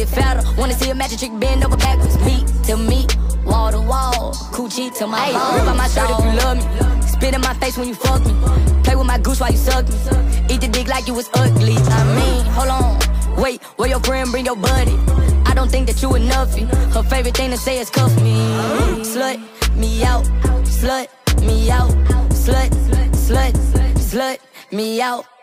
get fatter. Wanna see a magic trick bend over backwards. Meat to meat, wall to wall, coochie to my bone. Rip out my shirt if you love me. Spit in my face when you fuck me. Play with my goose while you suck me. Eat the dick like you was ugly. I mean, hold on. Wait, where your friend bring your buddy? I don't think that you enough. Her favorite thing to say is cuff me. Slut me out, slut me out, slut, slut, slut me out.